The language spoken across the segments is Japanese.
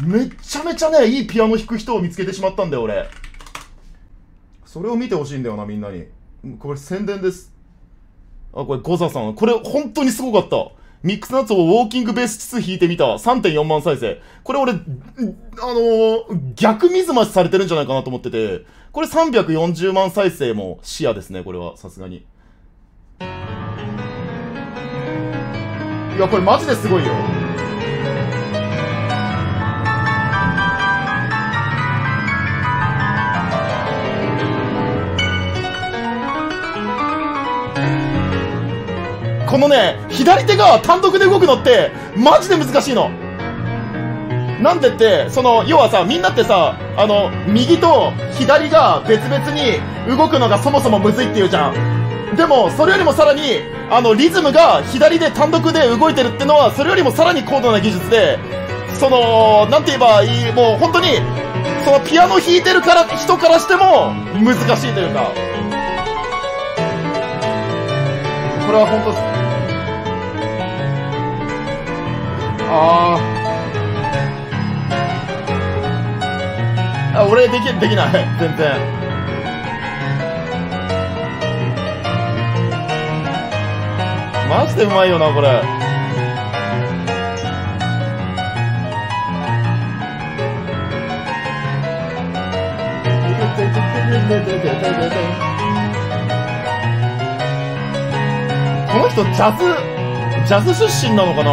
めちゃめちゃね、いいピアノ弾く人を見つけてしまったんだよ、俺。それを見てほしいんだよな、みんなに。これ宣伝です。あ、これ、ゴザさん。これ、本当にすごかった。ミックスナッツをウォーキングベース2弾いてみた。3.4万再生。これ俺、あのー、逆水増しされてるんじゃないかなと思ってて、これ340万再生も視野ですね、これは、さすがに。いや、これマジですごいよ。このね、左手が単独で動くのって、マジで難しいの。なんでって、その、要はさ、みんなってさ、あの、右と左が別々に動くのがそもそもむずいって言うじゃん。でも、それよりもさらに、あの、リズムが左で単独で動いてるってのは、それよりもさらに高度な技術で、その、なんて言えばいい、もう本当に、そのピアノ弾いてるから、人からしても難しいというか、れは本当ああ俺できできない。全然。マジでうまいよなこれ。この人ジャズジャズ出身なのかな？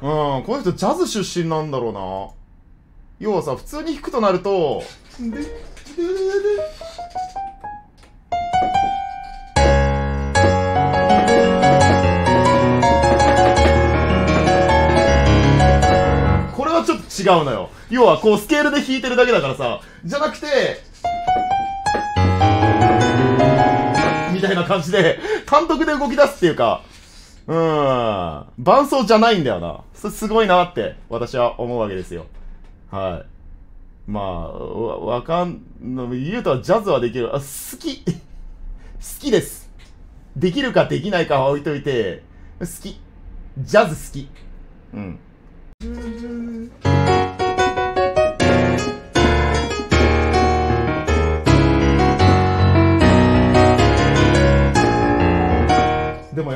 うんこの人ジャズ出身なんだろうな。要はさ普通に弾くとなるとこれはちょっと違うのよ。要はこうスケールで弾いてるだけだからさじゃなくてな感じで単独で動き出すっていうかうん。伴奏じゃないんだよな。それすごいなって、私は思うわけですよ。はい。まあ、わ、わかん、言うとはジャズはできる。あ、好き。好きです。できるかできないかは置いといて、好き。ジャズ好き。うん。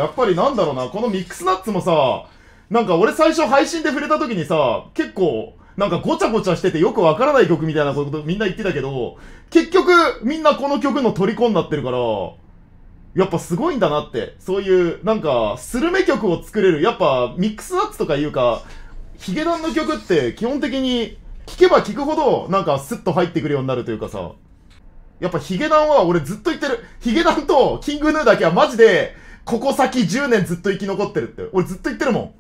やっぱりなんだろうな、このミックスナッツもさ、なんか俺最初配信で触れた時にさ、結構、なんかごちゃごちゃしててよくわからない曲みたいなことみんな言ってたけど、結局みんなこの曲の虜になってるから、やっぱすごいんだなって。そういう、なんか、スルメ曲を作れる。やっぱ、ミックスナッツとかいうか、ヒゲダンの曲って基本的に聴けば聴くほど、なんかスッと入ってくるようになるというかさ。やっぱヒゲダンは俺ずっと言ってる。ヒゲダンとキングヌーだけはマジで、ここ先10年ずっと生き残ってるって。俺ずっと言ってるもん。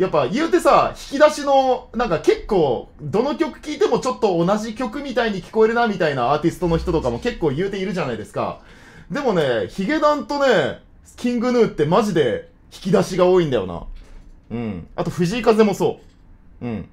やっぱ言うてさ、引き出しの、なんか結構、どの曲聴いてもちょっと同じ曲みたいに聞こえるなみたいなアーティストの人とかも結構言うているじゃないですか。でもね、ヒゲダンとね、キングヌーってマジで引き出しが多いんだよな。うん。あと藤井風もそう。うん。